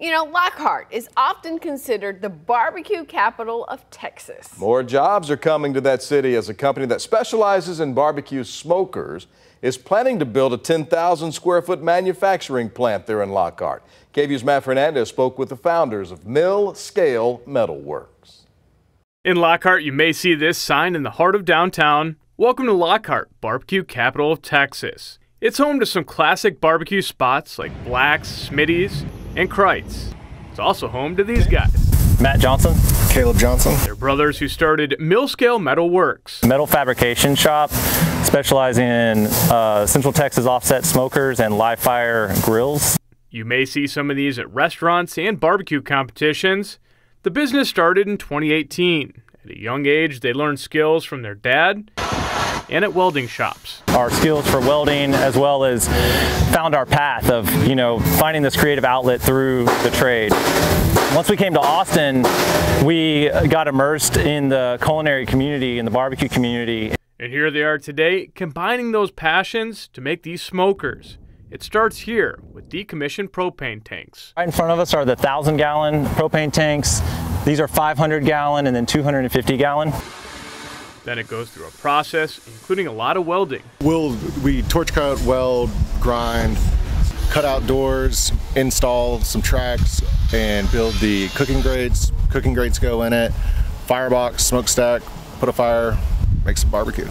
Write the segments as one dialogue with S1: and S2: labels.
S1: You know, Lockhart is often considered the barbecue capital of Texas.
S2: More jobs are coming to that city as a company that specializes in barbecue smokers is planning to build a 10,000 square foot manufacturing plant there in Lockhart. KVUE's Matt Fernandez spoke with the founders of Mill Scale Metalworks.
S3: In Lockhart, you may see this sign in the heart of downtown. Welcome to Lockhart, barbecue capital of Texas. It's home to some classic barbecue spots like Black's, Smitty's, and Kreuz. It's also home to these guys.
S4: Matt Johnson.
S5: Caleb Johnson.
S3: They're brothers who started Mill Scale Metalworks.
S4: Metal fabrication shop specializing in uh, Central Texas offset smokers and live fire grills.
S3: You may see some of these at restaurants and barbecue competitions. The business started in 2018. At a young age, they learned skills from their dad and at welding shops.
S4: Our skills for welding as well as found our path of, you know, finding this creative outlet through the trade. Once we came to Austin, we got immersed in the culinary community and the barbecue community.
S3: And here they are today, combining those passions to make these smokers. It starts here with decommissioned propane tanks.
S4: Right in front of us are the 1,000 gallon propane tanks. These are 500 gallon and then 250 gallon.
S3: Then it goes through a process, including a lot of welding.
S5: We'll, we torch cut, weld, grind, cut out doors, install some tracks, and build the cooking grates. Cooking grates go in it, firebox, smokestack, put a fire, make some barbecue.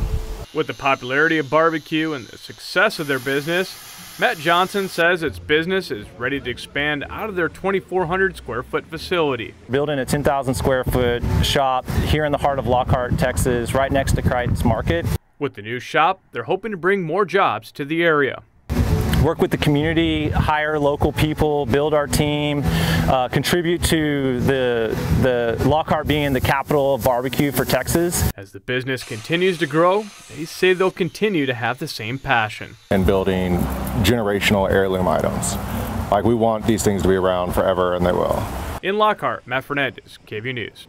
S3: With the popularity of barbecue and the success of their business, Matt Johnson says its business is ready to expand out of their 2,400 square foot facility.
S4: Building a 10,000 square foot shop here in the heart of Lockhart, Texas, right next to Kreuz Market.
S3: With the new shop, they're hoping to bring more jobs to the area
S4: work with the community, hire local people, build our team, uh, contribute to the, the Lockhart being the capital of barbecue for Texas.
S3: As the business continues to grow, they say they'll continue to have the same passion.
S5: And building generational heirloom items. Like we want these things to be around forever and they will.
S3: In Lockhart, Matt Fernandez, KVUE News.